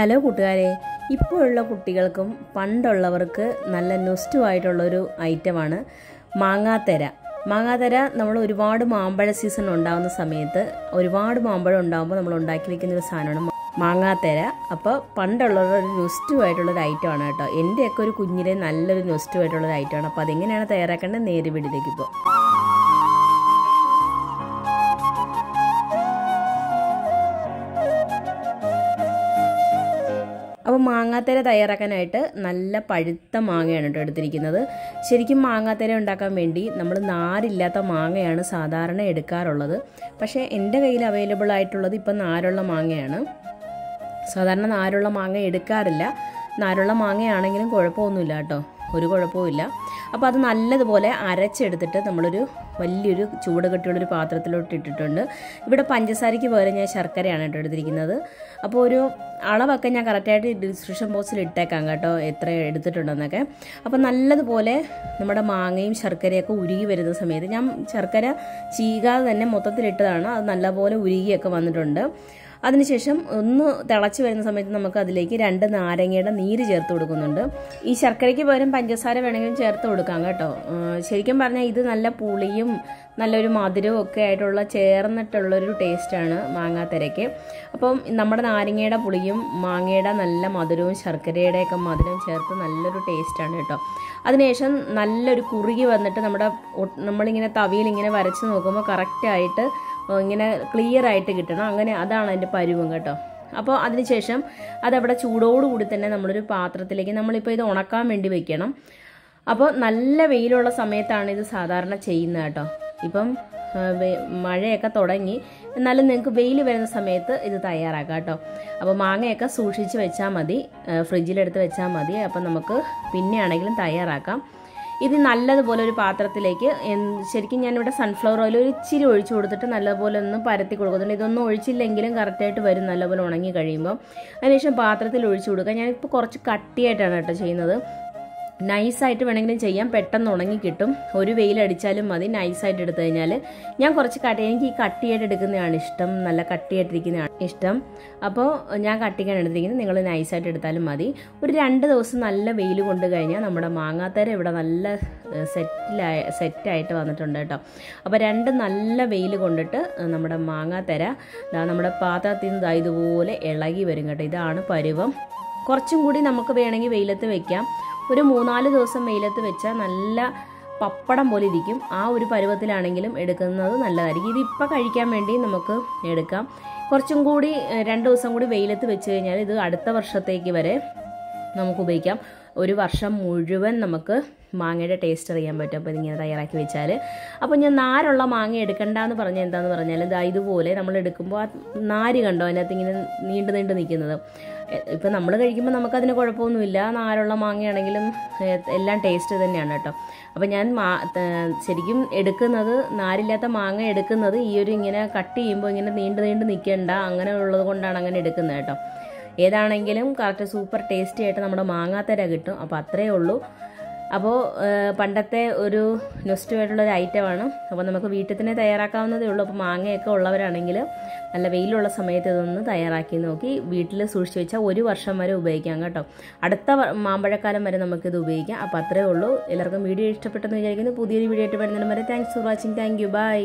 Hello കൂട്ടുകാരെ ഇപ്പോഴുള്ള കുട്ടികൾക്കും പണ്ടുള്ളവർക്ക് നല്ല നൊസ്റ്റുമായിട്ടുള്ളൊരു ഐറ്റമാണ് മാങ്ങാത്തര. മാങ്ങാത്തര നമ്മൾ ഒരുപാട് മാമ്പഴ സീസൺ ഉണ്ടാകുന്ന സമയത്ത് ഒരുപാട് മാമ്പഴം ഉണ്ടാകുമ്പോൾ നമ്മൾ ഉണ്ടാക്കി വെക്കുന്ന ഒരു സാധനമാണ് മാങ്ങാത്തര. അപ്പോൾ പണ്ടുള്ളവരുടെ ഒരു നൊസ്റ്റുമായിട്ടുള്ളൊരു ഐറ്റമാണ് കേട്ടോ. എന്റെയൊക്കെ ഒരു കുഞ്ഞിനെ നല്ലൊരു നൊസ്റ്റുമായിട്ടുള്ളൊരു ഐറ്റമാണ്. അപ്പോൾ അതെങ്ങനെയാണ് തയ്യാറാക്കേണ്ടത്? നേരെ വീട്ടിലേക്ക് ഇപ്പോൾ അപ്പോൾ മാങ്ങാത്തേര തയ്യാറാക്കാനായിട്ട് നല്ല പഴുത്ത മാങ്ങയാണ് കേട്ടോ എടുത്തിരിക്കുന്നത്. ശരിക്കും മാങ്ങാത്തേര ഉണ്ടാക്കാൻ വേണ്ടി നമ്മൾ നാരില്ലാത്ത മാങ്ങയാണ് സാധാരണ എടുക്കാറുള്ളത്. പക്ഷേ എന്റെ കയ്യിൽ അവൈലബിൾ ആയിട്ടുള്ളത് ഇപ്പം നാരുള്ള മാങ്ങയാണ്. സാധാരണ നാരുള്ള മാങ്ങ എടുക്കാറില്ല. നാരുള്ള മാങ്ങയാണെങ്കിലും കുഴപ്പമൊന്നുമില്ല കേട്ടോ. ഒരു കുഴപ്പവുമില്ല. അപ്പോൾ അത് നല്ലതുപോലെ അരച്ചെടുത്തിട്ട് നമ്മളൊരു വലിയൊരു ചൂട് കെട്ടിയുള്ളൊരു പാത്രത്തിലോട്ട് ഇട്ടിട്ടുണ്ട്. ഇവിടെ പഞ്ചസാരയ്ക്ക് പകരം ഞാൻ ശർക്കരയാണ് കേട്ടോ എടുത്തിരിക്കുന്നത്. അപ്പോൾ ഒരു അളവൊക്കെ ഞാൻ കറക്റ്റായിട്ട് ഡിസ്ക്രിപ്ഷൻ ബോക്സിൽ ഇട്ടേക്കാം കേട്ടോ എത്ര എടുത്തിട്ടുണ്ടെന്നൊക്കെ. അപ്പോൾ നല്ലതുപോലെ നമ്മുടെ മാങ്ങയും ശർക്കരയൊക്കെ ഉരുകി വരുന്ന സമയത്ത് ഞാൻ ശർക്കര ചീകാതെ തന്നെ മൊത്തത്തിലിട്ടതാണ്. അത് നല്ലപോലെ ഉരുകിയൊക്കെ വന്നിട്ടുണ്ട്. അതിനുശേഷം ഒന്ന് തിളച്ച് വരുന്ന സമയത്ത് നമുക്ക് അതിലേക്ക് രണ്ട് നാരങ്ങയുടെ നീര് ചേർത്ത് കൊടുക്കുന്നുണ്ട്. ഈ ശർക്കരയ്ക്ക് പകരം പഞ്ചസാര വേണമെങ്കിലും ചേർത്ത് കൊടുക്കാം കേട്ടോ. ശരിക്കും പറഞ്ഞാൽ ഇത് നല്ല പുളിയും നല്ലൊരു മധുരവും ഒക്കെ ആയിട്ടുള്ള ചേർന്നിട്ടുള്ളൊരു ടേസ്റ്റാണ് മാങ്ങാത്തരയ്ക്ക്. അപ്പം നമ്മുടെ നാരങ്ങയുടെ പുളിയും മാങ്ങയുടെ നല്ല മധുരവും ശർക്കരയുടെയൊക്കെ മധുരവും ചേർത്ത് നല്ലൊരു ടേസ്റ്റാണ് കേട്ടോ. അതിനുശേഷം നല്ലൊരു കുറുകി വന്നിട്ട് നമ്മുടെ നമ്മളിങ്ങനെ തവിയിൽ ഇങ്ങനെ വരച്ച് നോക്കുമ്പോൾ കറക്റ്റായിട്ട് ഇങ്ങനെ ക്ലിയർ ആയിട്ട് കിട്ടണം. അങ്ങനെ അതാണ് അതിന്റെ പരുവം കേട്ടോ. അപ്പോൾ അതിനുശേഷം അതവിടെ ചൂടോടുകൂടി തന്നെ നമ്മളൊരു പാത്രത്തിലേക്ക് നമ്മളിപ്പോൾ ഇത് ഉണക്കാൻ വേണ്ടി വെക്കണം. അപ്പോൾ നല്ല വെയിലുള്ള സമയത്താണ് ഇത് സാധാരണ ചെയ്യുന്നത് കേട്ടോ. ഇപ്പം മഴയൊക്കെ തുടങ്ങി. എന്നാലും നിങ്ങൾക്ക് വെയിൽ വരുന്ന സമയത്ത് ഇത് തയ്യാറാക്കാം കേട്ടോ. അപ്പോൾ മാങ്ങയൊക്കെ സൂക്ഷിച്ച് വെച്ചാൽ മതി. ഫ്രിഡ്ജിലെടുത്ത് വെച്ചാൽ മതി. അപ്പം നമുക്ക് പിന്നെയാണെങ്കിലും തയ്യാറാക്കാം. ഇത് നല്ലതുപോലെ ഒരു പാത്രത്തിലേക്ക് ശരിക്കും ഞാനിവിടെ സൺഫ്ലവർ ഓയിൽ ഒരു ഇച്ചിരി ഒഴിച്ചു കൊടുത്തിട്ട് നല്ലപോലെ ഒന്ന് പരത്തി കൊടുക്കുന്നുണ്ട്. ഇതൊന്നും ഒഴിച്ചില്ലെങ്കിലും കറക്റ്റായിട്ട് വരും നല്ലപോലെ ഉണങ്ങി കഴിയുമ്പോൾ അതിനുശേഷം പാത്രത്തിൽ ഒഴിച്ചു കൊടുക്കുക. ഞാനിപ്പോൾ കുറച്ച് കട്ടിയായിട്ടാണ് കേട്ടോ ചെയ്യുന്നത്. നൈസായിട്ട് വേണമെങ്കിലും ചെയ്യാം. പെട്ടെന്ന് ഉണങ്ങി കിട്ടും. ഒരു വെയിലടിച്ചാലും മതി. നൈസായിട്ട് എടുത്തു കഴിഞ്ഞാൽ ഞാൻ കുറച്ച് കട്ടി എനിക്ക് ഈ കട്ടിയായിട്ട് എടുക്കുന്നതാണ് ഇഷ്ടം. നല്ല കട്ടിയായിട്ടിരിക്കുന്നതാണ് ഇഷ്ടം. അപ്പോൾ ഞാൻ കട്ടിക്കാണ് എടുത്തിരിക്കുന്നത്. നിങ്ങൾ നൈസായിട്ട് എടുത്താലും മതി. ഒരു രണ്ട് ദിവസം നല്ല വെയിൽ കൊണ്ട് കഴിഞ്ഞാൽ നമ്മുടെ മാങ്ങാത്തര ഇവിടെ നല്ല സെറ്റിലായ സെറ്റായിട്ട് വന്നിട്ടുണ്ട് കേട്ടോ. അപ്പോൾ രണ്ട് നല്ല വെയിൽ കൊണ്ടിട്ട് നമ്മുടെ മാങ്ങാത്തര നമ്മുടെ പാത്രത്തിൽ നിന്ന് ഇതുപോലെ ഇളകി വരും കേട്ടോ. ഇതാണ് പരുവം. കുറച്ചും കൂടി നമുക്ക് വേണമെങ്കിൽ വെയിലത്ത് വെക്കാം. ഒരു മൂന്നാൽ ദിവസം വെയിലത്ത് വെച്ചാൽ നല്ല പപ്പടം പോലെ ഇരിക്കും. ആ ഒരു പരുവത്തിലാണെങ്കിലും എടുക്കുന്നത് നല്ലതായിരിക്കും. ഇതിപ്പോൾ കഴിക്കാൻ വേണ്ടി നമുക്ക് എടുക്കാം. കുറച്ചും കൂടി രണ്ട് ദിവസം കൂടി വെയിലത്ത് വെച്ച് കഴിഞ്ഞാൽ ഇത് അടുത്ത വർഷത്തേക്ക് വരെ നമുക്ക് ഉപയോഗിക്കാം. ഒരു വർഷം മുഴുവൻ നമുക്ക് മാങ്ങയുടെ ടേസ്റ്റ് അറിയാൻ പറ്റും. അപ്പോൾ ഇതിങ്ങനെ തയ്യാറാക്കി വെച്ചാൽ അപ്പോൾ ഞാൻ നാരുള്ള മാങ്ങ എടുക്കണ്ട എന്ന് പറഞ്ഞാൽ എന്താണെന്ന് പറഞ്ഞാൽ ഇതാ ഇതുപോലെ നമ്മൾ എടുക്കുമ്പോൾ ആ നാര് കണ്ടോ? അതിനകത്ത് ഇങ്ങനെ നീണ്ടു നീണ്ടു നിൽക്കുന്നത്. ഇപ്പം നമ്മൾ കഴിക്കുമ്പോൾ നമുക്കതിന് കുഴപ്പമൊന്നുമില്ല. നാരുള്ള മാങ്ങയാണെങ്കിലും എല്ലാം ടേസ്റ്റ് തന്നെയാണ് കേട്ടോ. അപ്പോൾ ഞാൻ മാ ശരിക്കും എടുക്കുന്നത് നാരില്ലാത്ത മാങ്ങ എടുക്കുന്നത് ഈ ഒരു ഇങ്ങനെ കട്ട് ചെയ്യുമ്പോൾ ഇങ്ങനെ നീണ്ടു നീണ്ടു നിൽക്കേണ്ട അങ്ങനെ ഉള്ളത് കൊണ്ടാണ് അങ്ങനെ എടുക്കുന്നത് കേട്ടോ. ഏതാണെങ്കിലും കറക്റ്റ് സൂപ്പർ ടേസ്റ്റി ആയിട്ട് നമ്മുടെ മാങ്ങാത്തര കിട്ടും. അപ്പോൾ അത്രയേ ഉള്ളൂ. അപ്പോൾ പണ്ടത്തെ ഒരു നൊസ്റ്റുമായിട്ടുള്ള ഒരു ഐറ്റമാണ് അപ്പോൾ നമുക്ക് വീട്ടിൽ തന്നെ തയ്യാറാക്കാവുന്നതേ ഉള്ളൂ. അപ്പോൾ മാങ്ങയൊക്കെ ഉള്ളവരാണെങ്കിൽ നല്ല വെയിലുള്ള സമയത്ത് ഇതൊന്ന് തയ്യാറാക്കി നോക്കി വീട്ടിൽ സൂക്ഷിച്ച് വെച്ചാൽ ഒരു വർഷം വരെ ഉപയോഗിക്കാം കേട്ടോ. അടുത്ത മാമ്പഴക്കാലം വരെ നമുക്കിത് ഉപയോഗിക്കാം. അപ്പോൾ അത്രേ ഉള്ളൂ. എല്ലാവർക്കും വീഡിയോ ഇഷ്ടപ്പെട്ടെന്ന് വിചാരിക്കുന്നു. പുതിയൊരു വീഡിയോ ആയിട്ട് വരുന്നതിന് വരെ thanks for watching thank you bye